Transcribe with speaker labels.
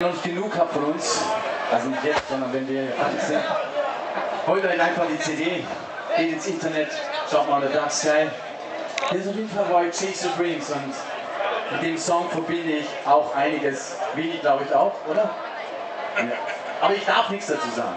Speaker 1: noch nicht genug habt von uns, also nicht jetzt, sondern wenn wir fertig sind, holt euch einfach die CD, geht ins Internet, schaut mal unter Dark Sky. Hier ist auf jeden Fall Roy Chase Your Dreams und mit dem Song verbinde ich auch einiges. Willi, glaube ich, auch, oder? Ja. Aber ich darf nichts dazu sagen.